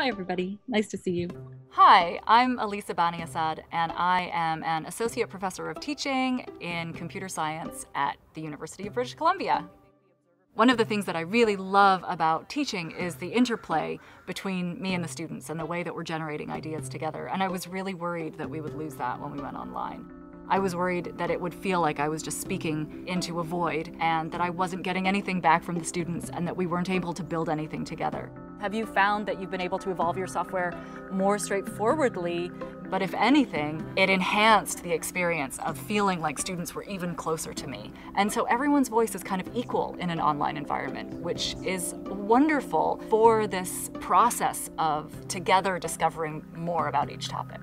Hi, everybody. Nice to see you. Hi, I'm Elisa Baniassad, and I am an Associate Professor of Teaching in Computer Science at the University of British Columbia. One of the things that I really love about teaching is the interplay between me and the students and the way that we're generating ideas together. And I was really worried that we would lose that when we went online. I was worried that it would feel like I was just speaking into a void and that I wasn't getting anything back from the students and that we weren't able to build anything together. Have you found that you've been able to evolve your software more straightforwardly, but if anything, it enhanced the experience of feeling like students were even closer to me. And so everyone's voice is kind of equal in an online environment, which is wonderful for this process of together discovering more about each topic.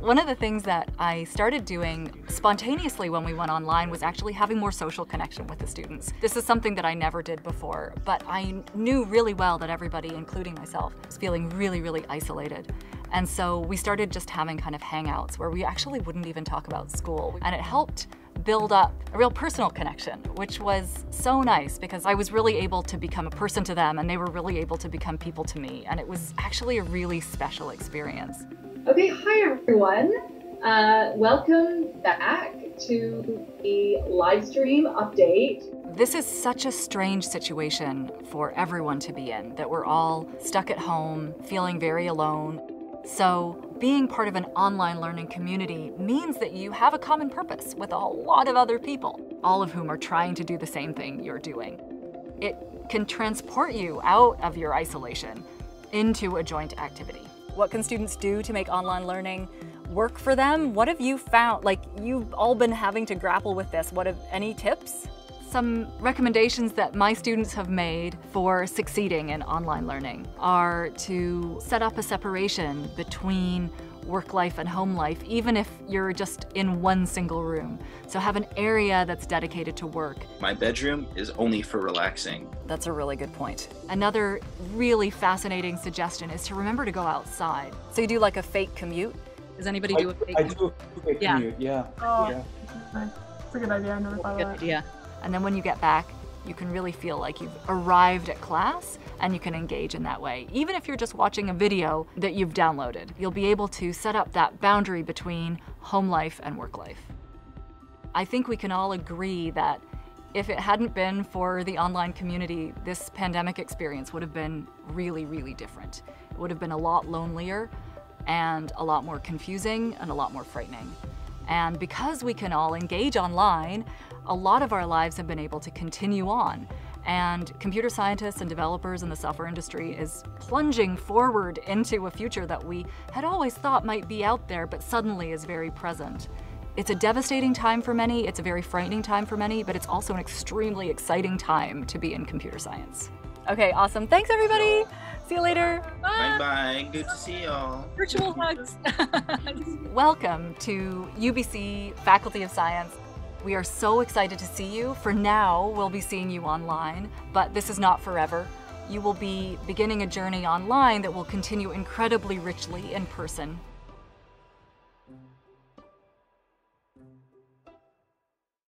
One of the things that I started doing spontaneously when we went online was actually having more social connection with the students. This is something that I never did before, but I knew really well that everybody, including myself, was feeling really, really isolated. And so we started just having kind of hangouts where we actually wouldn't even talk about school. And it helped build up a real personal connection, which was so nice because I was really able to become a person to them and they were really able to become people to me. And it was actually a really special experience. Okay, hi everyone. Uh, welcome back to the live stream update. This is such a strange situation for everyone to be in, that we're all stuck at home, feeling very alone. So, being part of an online learning community means that you have a common purpose with a lot of other people, all of whom are trying to do the same thing you're doing. It can transport you out of your isolation into a joint activity. What can students do to make online learning work for them? What have you found? Like, you've all been having to grapple with this. What have any tips? Some recommendations that my students have made for succeeding in online learning are to set up a separation between work life and home life, even if you're just in one single room. So have an area that's dedicated to work. My bedroom is only for relaxing. That's a really good point. Another really fascinating suggestion is to remember to go outside. So you do like a fake commute. Does anybody I, do a fake I commute? do a fake Yeah. commute, yeah. Oh, yeah. It's a good idea. I never thought of Good that. idea. And then when you get back, you can really feel like you've arrived at class and you can engage in that way. Even if you're just watching a video that you've downloaded, you'll be able to set up that boundary between home life and work life. I think we can all agree that if it hadn't been for the online community, this pandemic experience would have been really, really different. It would have been a lot lonelier and a lot more confusing and a lot more frightening. And because we can all engage online, a lot of our lives have been able to continue on. And computer scientists and developers in the software industry is plunging forward into a future that we had always thought might be out there, but suddenly is very present. It's a devastating time for many, it's a very frightening time for many, but it's also an extremely exciting time to be in computer science. Okay, awesome. Thanks, everybody. See you later. Bye bye. Good to see y'all. Virtual hugs. Welcome to UBC Faculty of Science. We are so excited to see you. For now, we'll be seeing you online, but this is not forever. You will be beginning a journey online that will continue incredibly richly in person.